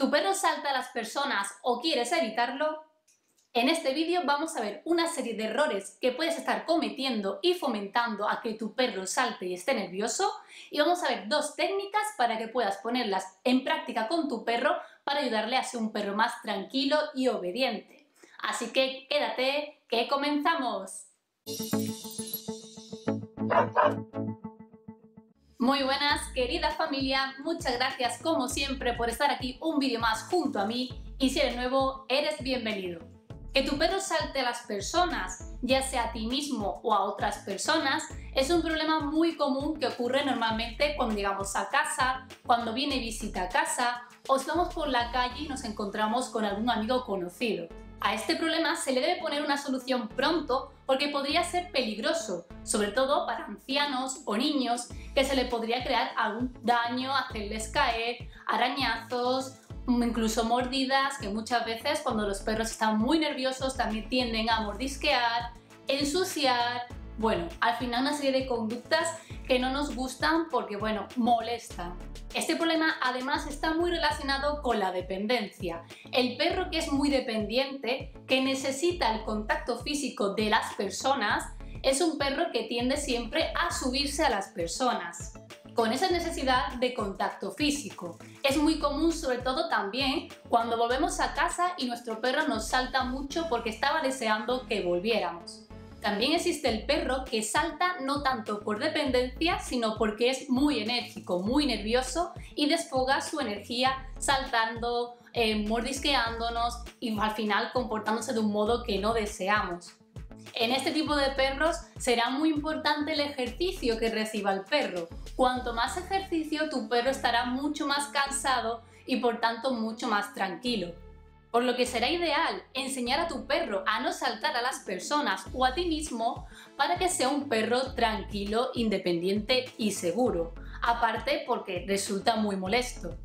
¿Tu perro salta a las personas o quieres evitarlo? En este vídeo vamos a ver una serie de errores que puedes estar cometiendo y fomentando a que tu perro salte y esté nervioso y vamos a ver dos técnicas para que puedas ponerlas en práctica con tu perro para ayudarle a ser un perro más tranquilo y obediente. Así que quédate, que comenzamos. Muy buenas, querida familia, muchas gracias como siempre por estar aquí un vídeo más junto a mí y si eres nuevo, eres bienvenido. Que tu perro salte a las personas, ya sea a ti mismo o a otras personas, es un problema muy común que ocurre normalmente cuando llegamos a casa, cuando viene visita a casa o estamos por la calle y nos encontramos con algún amigo conocido. A este problema se le debe poner una solución pronto porque podría ser peligroso, sobre todo para ancianos o niños que se le podría crear algún daño, hacerles caer, arañazos, incluso mordidas, que muchas veces cuando los perros están muy nerviosos también tienden a mordisquear, ensuciar, bueno, al final una serie de conductas que no nos gustan porque, bueno, molestan. Este problema además está muy relacionado con la dependencia. El perro que es muy dependiente, que necesita el contacto físico de las personas, es un perro que tiende siempre a subirse a las personas con esa necesidad de contacto físico. Es muy común sobre todo también cuando volvemos a casa y nuestro perro nos salta mucho porque estaba deseando que volviéramos. También existe el perro que salta no tanto por dependencia, sino porque es muy enérgico, muy nervioso y desfoga su energía saltando, eh, mordisqueándonos y al final comportándose de un modo que no deseamos. En este tipo de perros será muy importante el ejercicio que reciba el perro. Cuanto más ejercicio, tu perro estará mucho más cansado y por tanto mucho más tranquilo. Por lo que será ideal enseñar a tu perro a no saltar a las personas o a ti mismo para que sea un perro tranquilo, independiente y seguro. Aparte porque resulta muy molesto.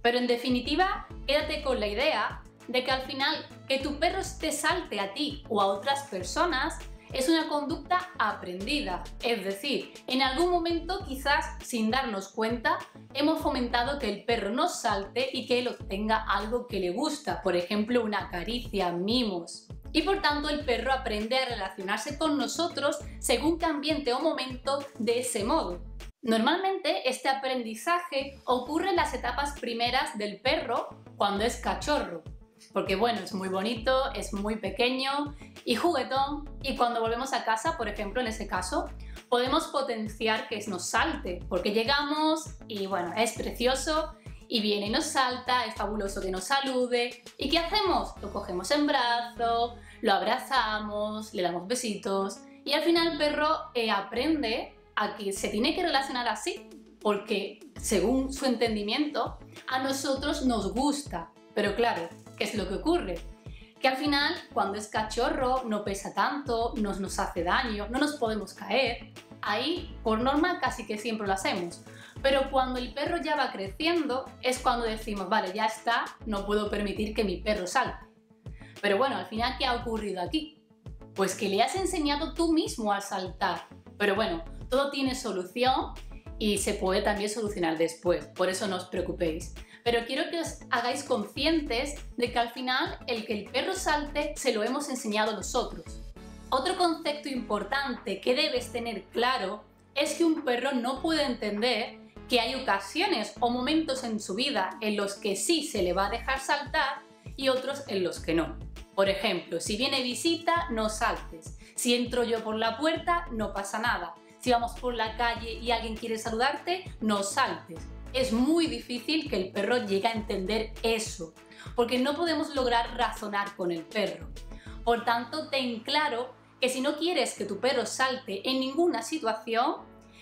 Pero en definitiva, quédate con la idea de que al final que tu perro te salte a ti o a otras personas es una conducta aprendida, es decir, en algún momento quizás sin darnos cuenta hemos fomentado que el perro nos salte y que él obtenga algo que le gusta, por ejemplo una caricia, mimos. Y por tanto el perro aprende a relacionarse con nosotros según qué ambiente o momento de ese modo. Normalmente este aprendizaje ocurre en las etapas primeras del perro cuando es cachorro, porque bueno, es muy bonito, es muy pequeño y juguetón y cuando volvemos a casa, por ejemplo, en ese caso, podemos potenciar que nos salte, porque llegamos y bueno, es precioso y viene y nos salta, es fabuloso que nos salude. ¿Y qué hacemos? Lo cogemos en brazo, lo abrazamos, le damos besitos y al final el perro eh, aprende a que se tiene que relacionar así, porque según su entendimiento, a nosotros nos gusta. Pero claro, ¿qué es lo que ocurre? que al final, cuando es cachorro, no pesa tanto, no nos hace daño, no nos podemos caer. Ahí, por norma, casi que siempre lo hacemos. Pero cuando el perro ya va creciendo, es cuando decimos, vale, ya está, no puedo permitir que mi perro salte. Pero bueno, al final, ¿qué ha ocurrido aquí? Pues que le has enseñado tú mismo a saltar. Pero bueno, todo tiene solución y se puede también solucionar después, por eso no os preocupéis pero quiero que os hagáis conscientes de que al final el que el perro salte se lo hemos enseñado nosotros. Otro concepto importante que debes tener claro es que un perro no puede entender que hay ocasiones o momentos en su vida en los que sí se le va a dejar saltar y otros en los que no. Por ejemplo, si viene visita, no saltes. Si entro yo por la puerta, no pasa nada. Si vamos por la calle y alguien quiere saludarte, no saltes es muy difícil que el perro llegue a entender eso, porque no podemos lograr razonar con el perro. Por tanto, ten claro que si no quieres que tu perro salte en ninguna situación,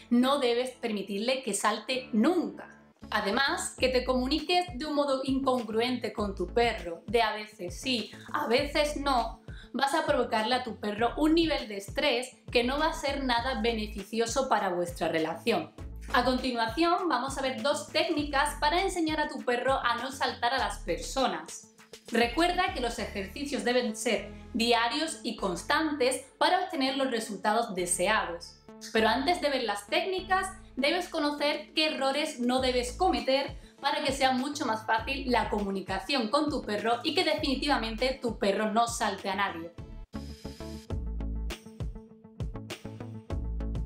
no debes permitirle que salte nunca. Además, que te comuniques de un modo incongruente con tu perro, de a veces sí, a veces no, vas a provocarle a tu perro un nivel de estrés que no va a ser nada beneficioso para vuestra relación. A continuación vamos a ver dos técnicas para enseñar a tu perro a no saltar a las personas. Recuerda que los ejercicios deben ser diarios y constantes para obtener los resultados deseados. Pero antes de ver las técnicas, debes conocer qué errores no debes cometer para que sea mucho más fácil la comunicación con tu perro y que definitivamente tu perro no salte a nadie.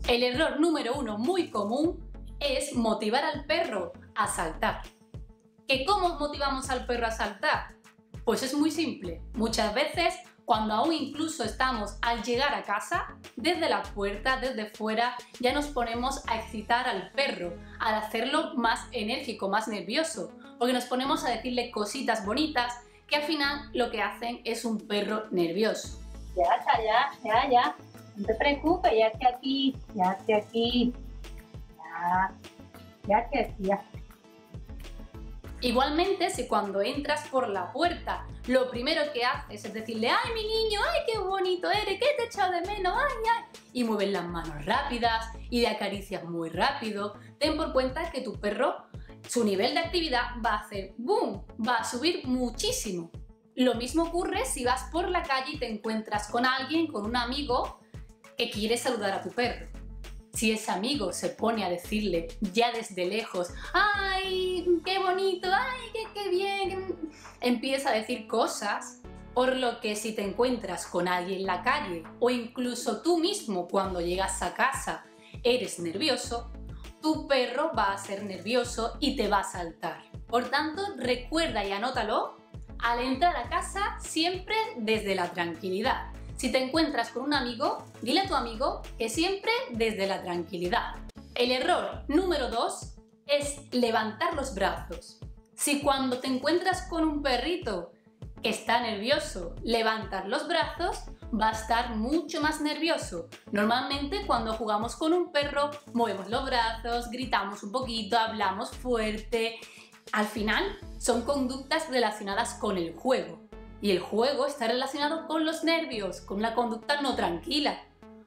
El error número uno muy común es motivar al perro a saltar. ¿Que ¿Cómo motivamos al perro a saltar? Pues es muy simple. Muchas veces, cuando aún incluso estamos al llegar a casa, desde la puerta, desde fuera, ya nos ponemos a excitar al perro, al hacerlo más enérgico, más nervioso, porque nos ponemos a decirle cositas bonitas que al final lo que hacen es un perro nervioso. Ya, ya, ya, ya. No te preocupes, ya estoy aquí, ya estoy aquí. Ya, ya. Igualmente, si cuando entras por la puerta lo primero que haces es decirle, ay mi niño, ay qué bonito eres, qué te he echado de menos, ay, ay, y mueves las manos rápidas y le acaricias muy rápido, ten por cuenta que tu perro, su nivel de actividad va a hacer boom, va a subir muchísimo. Lo mismo ocurre si vas por la calle y te encuentras con alguien, con un amigo que quiere saludar a tu perro. Si ese amigo se pone a decirle ya desde lejos, ¡ay, qué bonito! ¡ay, qué, qué bien! Empieza a decir cosas por lo que si te encuentras con alguien en la calle o incluso tú mismo cuando llegas a casa eres nervioso, tu perro va a ser nervioso y te va a saltar. Por tanto, recuerda y anótalo, al entrar a casa siempre desde la tranquilidad. Si te encuentras con un amigo, dile a tu amigo que siempre desde la tranquilidad. El error número 2 es levantar los brazos. Si cuando te encuentras con un perrito que está nervioso, levantas los brazos, va a estar mucho más nervioso. Normalmente cuando jugamos con un perro, movemos los brazos, gritamos un poquito, hablamos fuerte. Al final son conductas relacionadas con el juego. Y el juego está relacionado con los nervios, con una conducta no tranquila.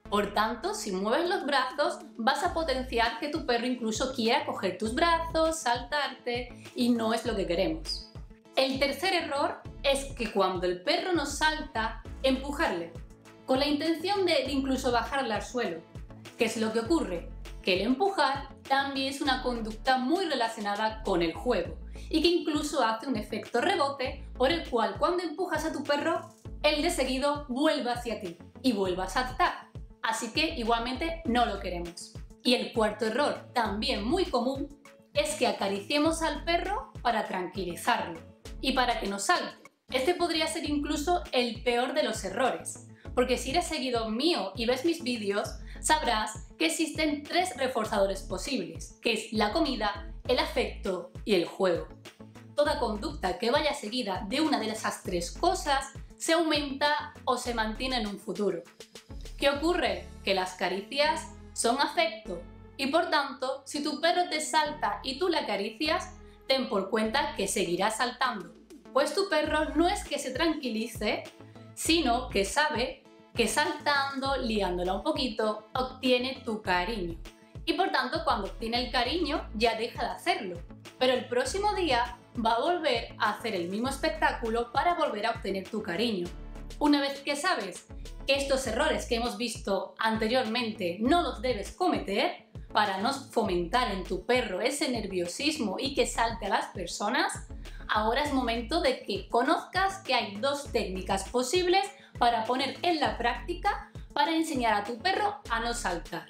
Por tanto, si mueves los brazos, vas a potenciar que tu perro incluso quiera coger tus brazos, saltarte, y no es lo que queremos. El tercer error es que cuando el perro nos salta, empujarle, con la intención de incluso bajarle al suelo. ¿Qué es lo que ocurre? Que el empujar también es una conducta muy relacionada con el juego y que incluso hace un efecto rebote por el cual cuando empujas a tu perro, él de seguido vuelve hacia ti y vuelve a saltar. Así que igualmente no lo queremos. Y el cuarto error, también muy común, es que acariciemos al perro para tranquilizarlo y para que no salte. Este podría ser incluso el peor de los errores, porque si eres seguidor mío y ves mis vídeos, sabrás que existen tres reforzadores posibles, que es la comida, el afecto y el juego. Toda conducta que vaya seguida de una de esas tres cosas se aumenta o se mantiene en un futuro. ¿Qué ocurre? Que las caricias son afecto y por tanto, si tu perro te salta y tú le acaricias, ten por cuenta que seguirá saltando. Pues tu perro no es que se tranquilice, sino que sabe que saltando, liándola un poquito, obtiene tu cariño y por tanto cuando obtiene el cariño ya deja de hacerlo. Pero el próximo día va a volver a hacer el mismo espectáculo para volver a obtener tu cariño. Una vez que sabes que estos errores que hemos visto anteriormente no los debes cometer, para no fomentar en tu perro ese nerviosismo y que salte a las personas, ahora es momento de que conozcas que hay dos técnicas posibles para poner en la práctica para enseñar a tu perro a no saltar.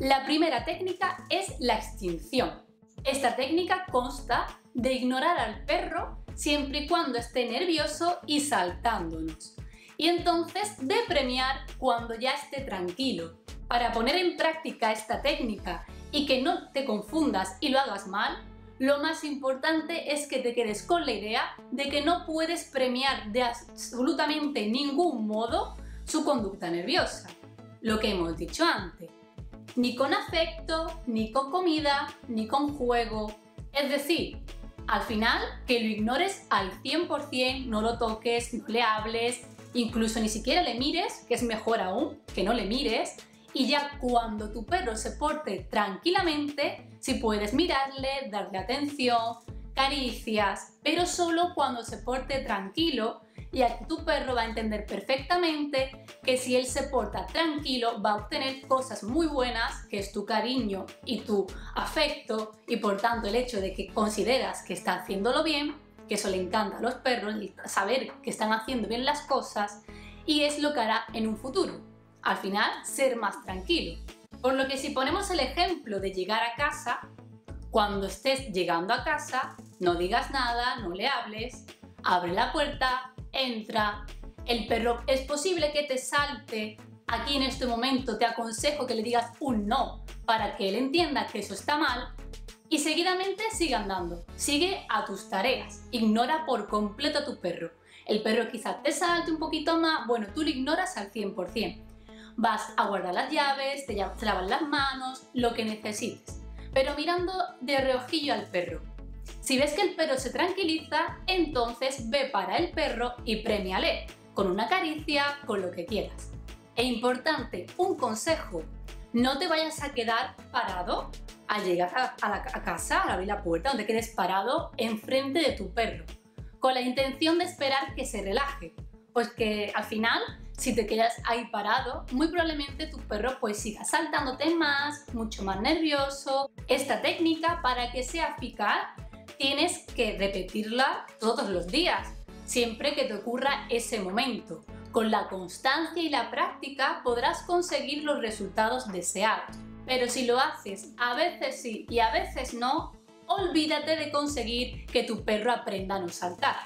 La primera técnica es la extinción. Esta técnica consta de ignorar al perro siempre y cuando esté nervioso y saltándonos. Y entonces de premiar cuando ya esté tranquilo. Para poner en práctica esta técnica y que no te confundas y lo hagas mal, lo más importante es que te quedes con la idea de que no puedes premiar de absolutamente ningún modo su conducta nerviosa. Lo que hemos dicho antes ni con afecto, ni con comida, ni con juego. Es decir, al final que lo ignores al 100%, no lo toques, no le hables, incluso ni siquiera le mires, que es mejor aún que no le mires, y ya cuando tu perro se porte tranquilamente, si puedes mirarle, darle atención, caricias, pero solo cuando se porte tranquilo y tu perro va a entender perfectamente que si él se porta tranquilo va a obtener cosas muy buenas, que es tu cariño y tu afecto y por tanto el hecho de que consideras que está haciéndolo bien, que eso le encanta a los perros, saber que están haciendo bien las cosas y es lo que hará en un futuro. Al final, ser más tranquilo. Por lo que si ponemos el ejemplo de llegar a casa, cuando estés llegando a casa, no digas nada, no le hables, abre la puerta, entra, el perro es posible que te salte. Aquí en este momento te aconsejo que le digas un no para que él entienda que eso está mal y seguidamente sigue andando, sigue a tus tareas, ignora por completo a tu perro. El perro quizá te salte un poquito más, bueno, tú lo ignoras al 100%. Vas a guardar las llaves, te lavas las manos, lo que necesites, pero mirando de reojillo al perro. Si ves que el perro se tranquiliza, entonces ve para el perro y premiale, con una caricia, con lo que quieras. E importante, un consejo, no te vayas a quedar parado al llegar a, la casa, al abrir la puerta, donde quedes parado enfrente de tu perro, con la intención de esperar que se relaje. Pues que al final si te quedas ahí parado, muy probablemente tu perro pues siga saltándote más, mucho más nervioso. Esta técnica, para que sea eficaz, tienes que repetirla todos los días, siempre que te ocurra ese momento. Con la constancia y la práctica podrás conseguir los resultados deseados. Pero si lo haces a veces sí y a veces no, olvídate de conseguir que tu perro aprenda a no saltar.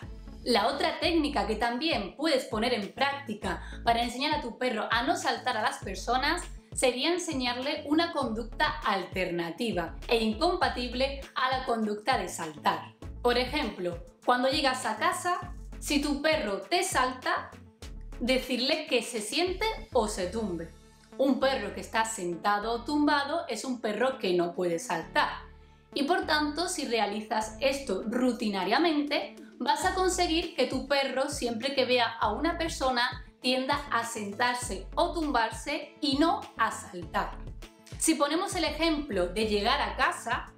La otra técnica que también puedes poner en práctica para enseñar a tu perro a no saltar a las personas sería enseñarle una conducta alternativa e incompatible a la conducta de saltar. Por ejemplo, cuando llegas a casa, si tu perro te salta, decirle que se siente o se tumbe. Un perro que está sentado o tumbado es un perro que no puede saltar. Y por tanto, si realizas esto rutinariamente, vas a conseguir que tu perro, siempre que vea a una persona, tienda a sentarse o tumbarse y no a saltar. Si ponemos el ejemplo de llegar a casa,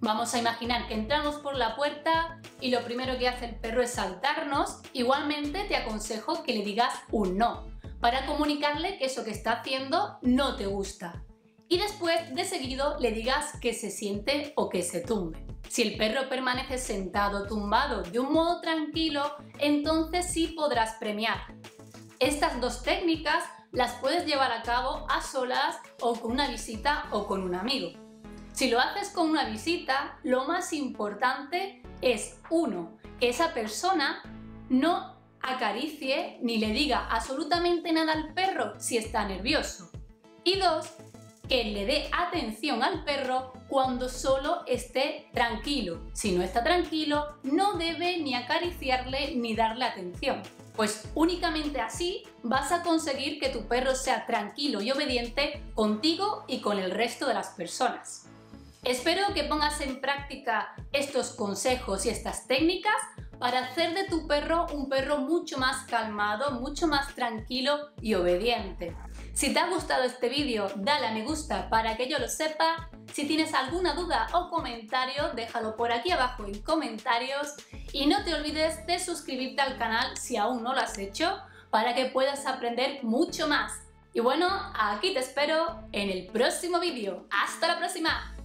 vamos a imaginar que entramos por la puerta y lo primero que hace el perro es saltarnos, igualmente te aconsejo que le digas un no, para comunicarle que eso que está haciendo no te gusta. Y después de seguido le digas que se siente o que se tumbe. Si el perro permanece sentado tumbado de un modo tranquilo, entonces sí podrás premiar. Estas dos técnicas las puedes llevar a cabo a solas o con una visita o con un amigo. Si lo haces con una visita, lo más importante es, uno, que esa persona no acaricie ni le diga absolutamente nada al perro si está nervioso. Y dos, que le dé atención al perro cuando solo esté tranquilo. Si no está tranquilo, no debe ni acariciarle ni darle atención. Pues únicamente así vas a conseguir que tu perro sea tranquilo y obediente contigo y con el resto de las personas. Espero que pongas en práctica estos consejos y estas técnicas para hacer de tu perro un perro mucho más calmado, mucho más tranquilo y obediente. Si te ha gustado este vídeo, dale a me gusta para que yo lo sepa. Si tienes alguna duda o comentario, déjalo por aquí abajo en comentarios. Y no te olvides de suscribirte al canal si aún no lo has hecho, para que puedas aprender mucho más. Y bueno, aquí te espero en el próximo vídeo. ¡Hasta la próxima!